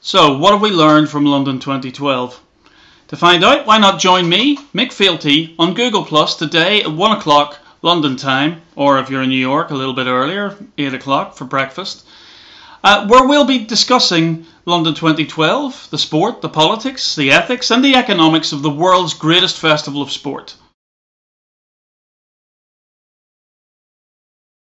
So, what have we learned from London 2012? To find out, why not join me, Mick Fealty, on Google Plus today at 1 o'clock London time, or if you're in New York, a little bit earlier, 8 o'clock for breakfast, uh, where we'll be discussing London 2012, the sport, the politics, the ethics, and the economics of the world's greatest festival of sport.